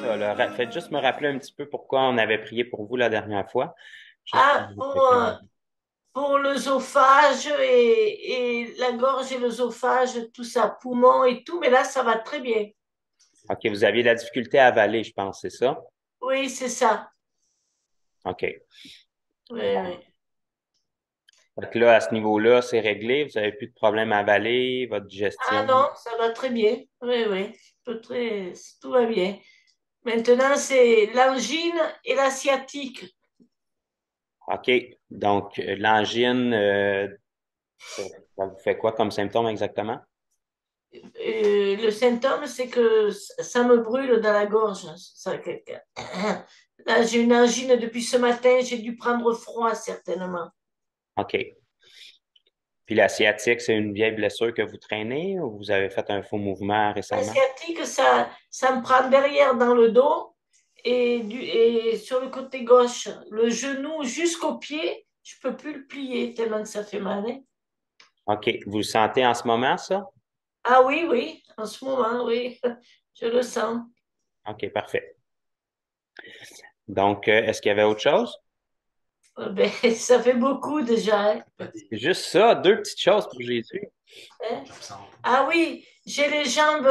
Ça, Faites juste me rappeler un petit peu pourquoi on avait prié pour vous la dernière fois. ah, pour, euh, pour l'œsophage et, et, la gorge et l'œsophage, tout ça, poumon et tout, mais là, ça va très bien. OK, vous aviez la difficulté à avaler, je pense, c'est ça? Oui, c'est ça. OK. Oui, oui. Donc là, à ce niveau-là, c'est réglé. Vous n'avez plus de problème à avaler, votre digestion. Ah non, ça va très bien. Oui, oui. Tout, très, tout va bien. Maintenant, c'est l'angine et la sciatique. OK. Donc, l'angine, euh, ça vous fait quoi comme symptôme exactement? Euh, le symptôme, c'est que ça me brûle dans la gorge. Là, j'ai une angine depuis ce matin, j'ai dû prendre froid certainement. OK. Puis la sciatique, c'est une vieille blessure que vous traînez ou vous avez fait un faux mouvement récemment? La sciatique, ça, ça me prend derrière dans le dos et, du, et sur le côté gauche. Le genou jusqu'au pied, je ne peux plus le plier tellement que ça fait mal. Hein. OK. Vous le sentez en ce moment, ça? Ah oui, oui, en ce moment, oui, je le sens. OK, parfait. Donc, euh, est-ce qu'il y avait autre chose? Euh, ben, ça fait beaucoup déjà. Hein. Juste ça, deux petites choses pour Jésus. Hein? Ah oui, j'ai les jambes,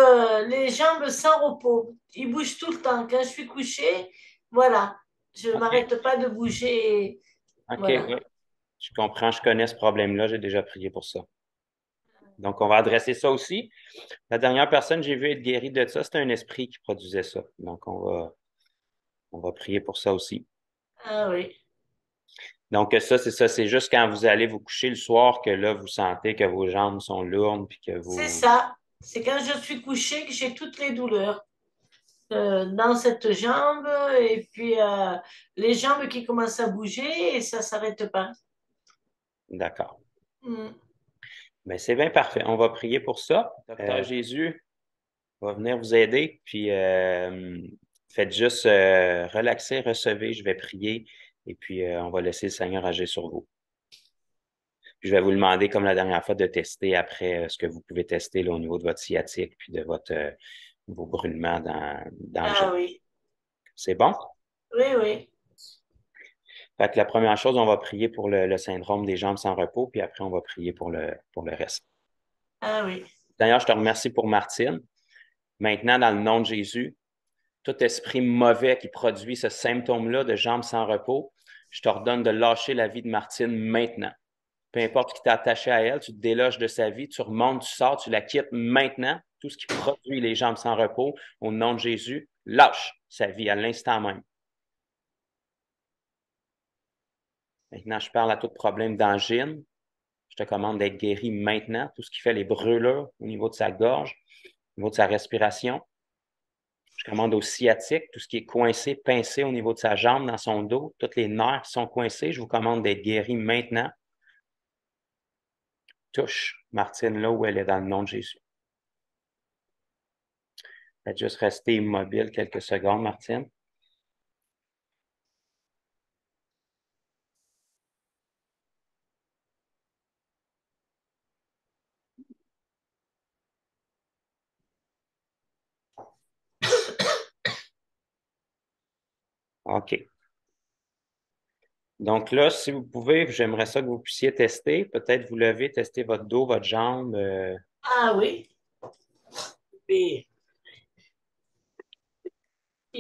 les jambes sans repos. Ils bougent tout le temps. Quand je suis couchée, voilà, je ne m'arrête pas de bouger. OK, oui. Je comprends, je connais ce problème-là. J'ai déjà prié pour ça. Donc, on va adresser ça aussi. La dernière personne que j'ai vue être guérie de ça, c'était un esprit qui produisait ça. Donc, on va, on va prier pour ça aussi. Ah oui. Donc, ça, c'est ça. C'est juste quand vous allez vous coucher le soir que là, vous sentez que vos jambes sont lourdes puis que vous. C'est ça. C'est quand je suis couchée que j'ai toutes les douleurs. Euh, dans cette jambe et puis euh, les jambes qui commencent à bouger et ça ne s'arrête pas. D'accord. Mm. Ben, c'est bien parfait. On va prier pour ça. Docteur euh, Jésus va venir vous aider. Puis euh, faites juste euh, relaxer, recevez. Je vais prier. Et puis on va laisser le Seigneur agir sur vous. je vais vous demander, comme la dernière fois, de tester après ce que vous pouvez tester là, au niveau de votre sciatique puis de votre vos brûlements dans, dans Ah oui. C'est bon? Oui, oui. Fait que la première chose, on va prier pour le, syndrome des jambes sans repos, puis après, on va prier pour le, pour le reste. Ah oui. D'ailleurs, je te remercie pour Martine. Maintenant, dans le nom de Jésus, tout esprit mauvais qui produit ce symptôme-là de jambes sans repos, je t'ordonne de lâcher la vie de Martine maintenant. Peu importe qui t'a attaché à elle, tu te déloges de sa vie, tu remontes, tu sors, tu la quittes maintenant. Tout ce qui produit les jambes sans repos, au nom de Jésus, lâche sa vie à l'instant même. Maintenant, je parle à tout problème d'angine. Je te commande d'être guéri maintenant. Tout ce qui fait les brûlures au niveau de sa gorge, au niveau de sa respiration. Je commande au sciatique, tout ce qui est coincé, pincé au niveau de sa jambe, dans son dos, tous les nerfs sont coincés. Je vous commande d'être guéri maintenant. Touche Martine là où elle est dans le nom de Jésus. Faites juste rester immobile quelques secondes, Martine. OK. Donc là, si vous pouvez, j'aimerais ça que vous puissiez tester. Peut-être vous lever, tester votre dos, votre jambe. Euh. Ah oui. Il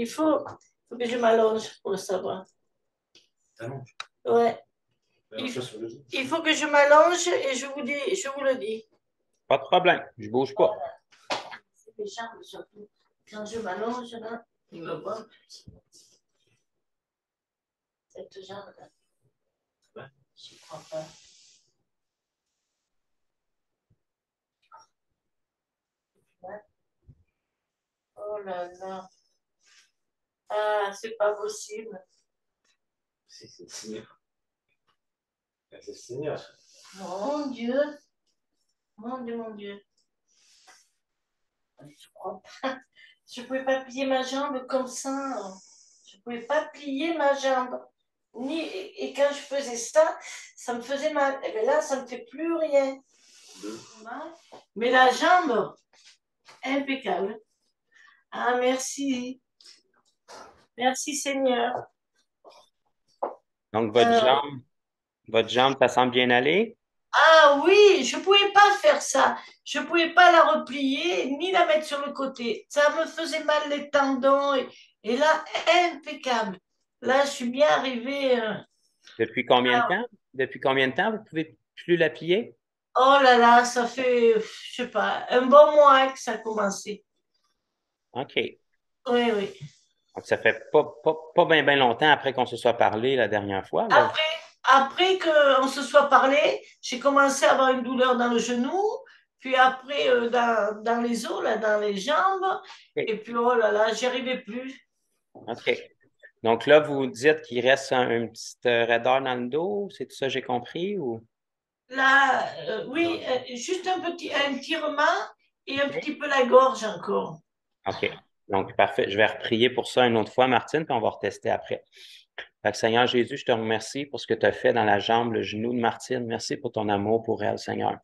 faut, que je m'allonge pour le savoir. Ouais. Il, il, faut que je m'allonge et je vous, dis, je vous le dis. Pas de problème, je bouge pas. C'est surtout. Quand je m'allonge, là, il me voit cette jambe Ouais. Je crois pas. Oh là là. Ah, c'est pas possible. C'est le Seigneur. C'est le Seigneur. Mon Dieu. Mon Dieu, mon Dieu. Je crois pas. Je pouvais pas plier ma jambe comme ça. Je pouvais pas plier ma jambe ni, et quand je faisais ça, ça me faisait mal. Et bien là, ça ne me fait plus rien. Mais la jambe, impeccable. Ah, merci. Merci Seigneur. Donc, votre euh, jambe, votre jambe, ça semble bien aller? Ah oui, je ne pouvais pas faire ça. Je ne pouvais pas la replier ni la mettre sur le côté. Ça me faisait mal les tendons. Et, là, impeccable. Là, je suis bien arrivée. Euh, Depuis combien de temps? Depuis combien de temps? Vous ne pouvez plus la plier? Oh là là, ça fait, je sais pas, un bon mois que ça a commencé. OK. Oui, oui. Donc, ça fait pas, pas, pas bien ben longtemps après qu'on se soit parlé la dernière fois. Après, après qu'on se soit parlé, j'ai commencé à avoir une douleur dans le genou, puis après euh, dans, dans, les os, là, dans les jambes, et puis oh là là, j'y arrivais plus. OK. Donc là, vous dites qu'il reste un, une petite raideur dans le dos, c'est tout ça j'ai compris ou? Là, euh, oui, euh, juste un petit un tirement et un petit peu la gorge encore. OK. Donc, parfait. Je vais reprier pour ça une autre fois, Martine, puis on va retester après. Fait Seigneur Jésus, je te remercie pour ce que tu as fait dans la jambe, le genou de Martine. Merci pour ton amour pour elle, Seigneur.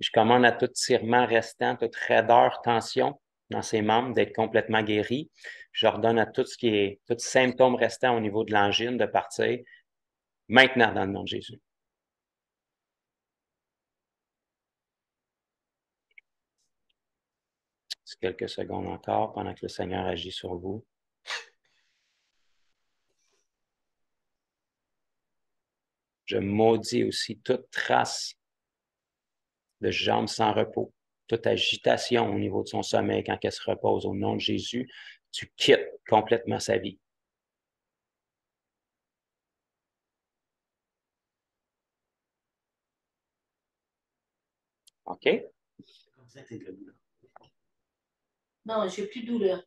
Je commande à tout tirement restant, toute raideur, tension dans ses membres d'être complètement guéri. Je ordonne à tout ce qui est, tout symptôme restant au niveau de l'angine de partir maintenant dans le nom de Jésus. quelques secondes encore pendant que le Seigneur agit sur vous. Je maudis aussi toute trace de jambes sans repos, toute agitation au niveau de son sommeil quand elle se repose au nom de Jésus. Tu quittes complètement sa vie. OK? Non, j'ai plus de douleur.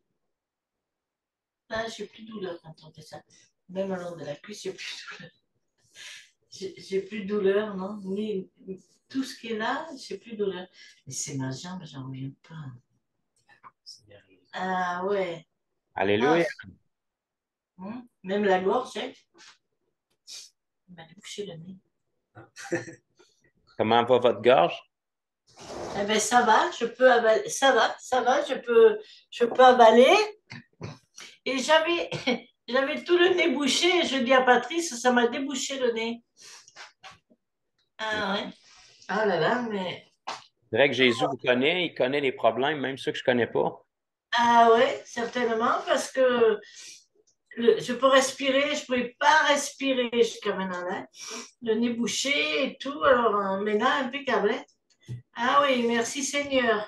Là, j'ai plus de douleur quand on fait ça. Même au long de la cuisse, j'ai plus de douleur. J'ai plus de douleur, non? Ni, Tout ce qui est là, j'ai plus de douleur. Mais c'est ma jambe, j'en reviens pas. Ah ouais. Alléluia. Ah, hum, même la gorge, hein? Il m'a bouché le nez. Comment va votre gorge? Eh ben, ça va, je peux avaler, ça va, ça va, je peux, je peux avaler. Et j'avais, j'avais tout le nez bouché et je dis à Patrice, ça m'a débouché le nez. Ah ouais. Ah là là, mais. C'est vrai que Jésus vous connaît, il connaît les problèmes, même ceux que je ne connais pas. Ah oui, certainement, parce que je peux respirer, je ne pouvais pas respirer jusqu'à maintenant. Là. Le nez bouché et tout, alors maintenant, impeccable. Hein. Ah oui, merci Seigneur.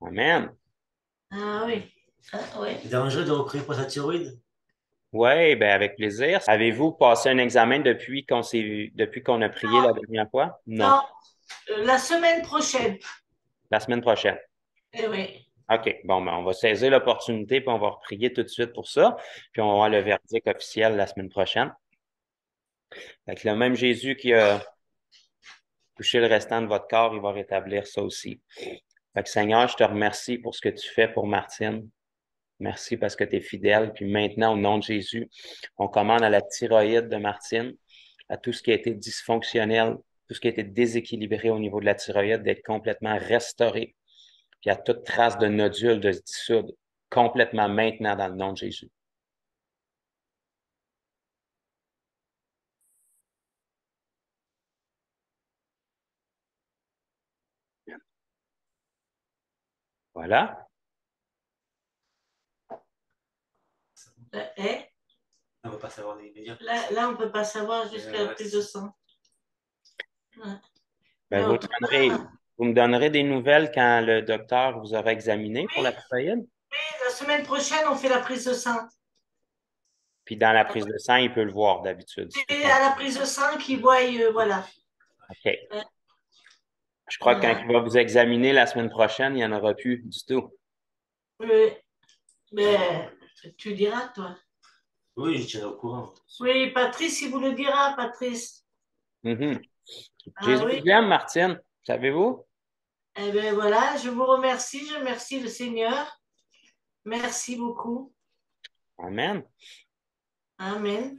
Amen. Ah oui. Ah, oui. Dangereux de recourir pour sa thyroïde? Oui, ben avec plaisir. Avez-vous passé un examen depuis qu'on s'est depuis qu'on a prié la dernière fois? Non. non. Euh, la semaine prochaine. La semaine prochaine. Eh oui. OK. Bon, ben, on va saisir l'opportunité puis on va prier tout de suite pour ça. Puis on va voir le verdict officiel la semaine prochaine. Avec le même Jésus qui a toucher le restant de votre corps, il va rétablir ça aussi. Fait Seigneur, je te remercie pour ce que tu fais pour Martine. Merci parce que tu es fidèle. Puis maintenant, au nom de Jésus, on commande à la thyroïde de Martine, à tout ce qui a été dysfonctionnel, tout ce qui a été déséquilibré au niveau de la thyroïde, d'être complètement restauré. Puis à toute trace de nodule de se dissoudre complètement maintenant dans le nom de Jésus. Voilà. On ne peut pas savoir les Là, là, on ne peut pas savoir jusqu'à la prise de sang. Ben, vous, vous, me donnerez des nouvelles quand le docteur vous aura examiné pour la thyroïde? Oui, la semaine prochaine, on fait la prise de sang. Puis dans la prise de sang, il peut le voir d'habitude. C'est à la prise de sang qu'il voit, euh, voilà. OK. Je crois que quand il va vous examiner la semaine prochaine, il n'y en aura plus du tout. Oui. Mais tu diras, toi. Oui, je tiens au courant. Oui, Patrice, il vous le dira, Patrice. Mm vous aime, Martine. Savez-vous? Eh bien, voilà, je vous remercie. Je remercie le Seigneur. Merci beaucoup. Amen. Amen.